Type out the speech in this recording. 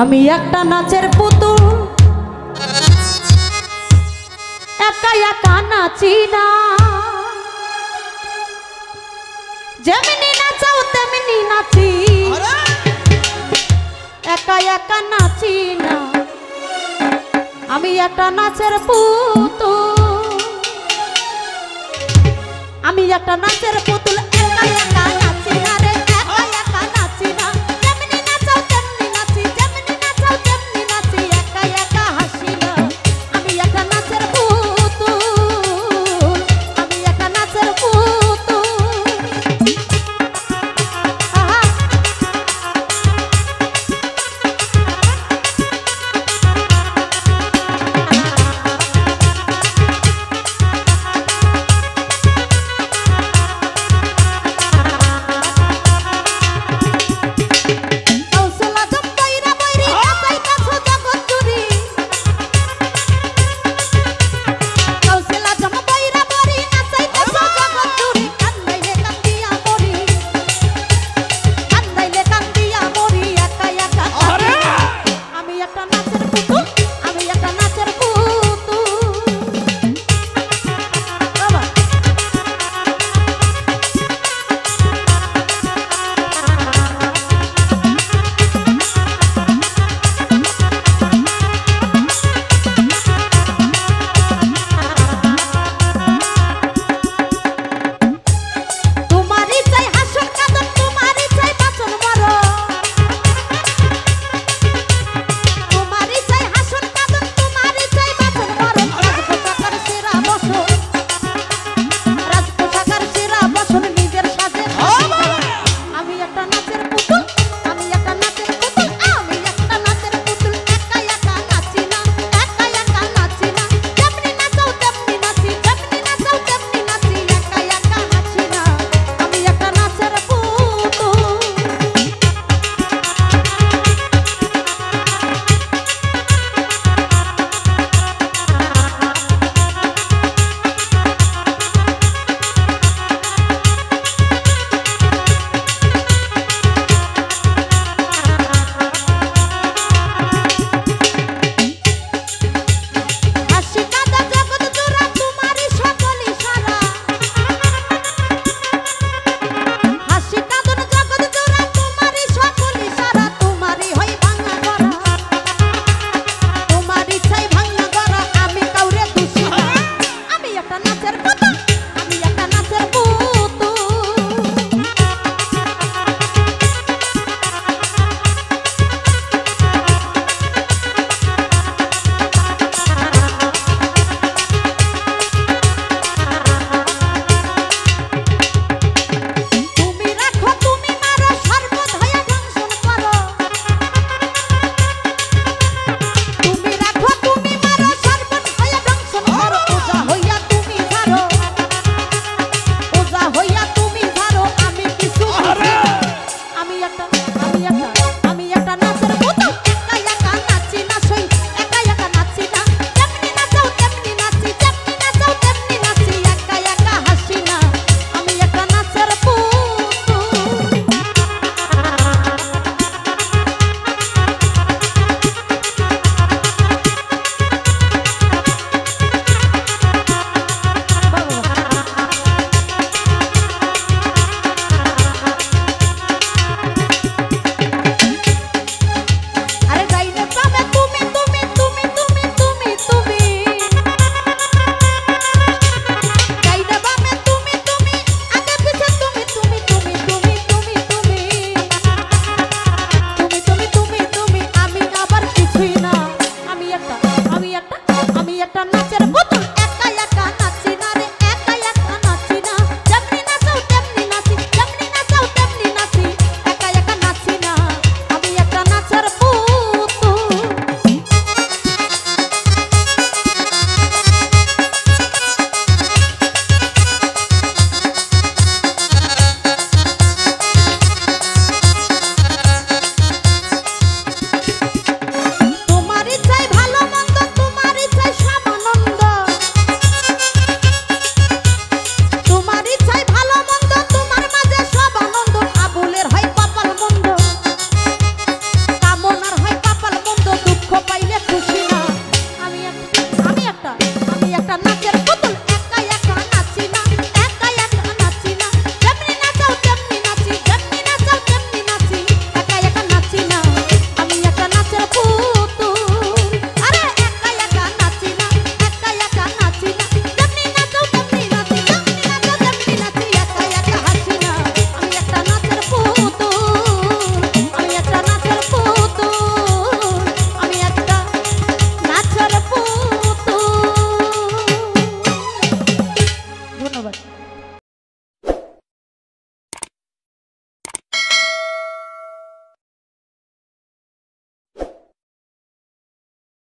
আমি একটা নাচের পুতুল। একা একা নাচি না। যেমনি নাচাও তেমনি নাচি। একা একা নাচি না। আমি একটা নাচের পুতুল। আমি একটা নাচের পুতুল একা একা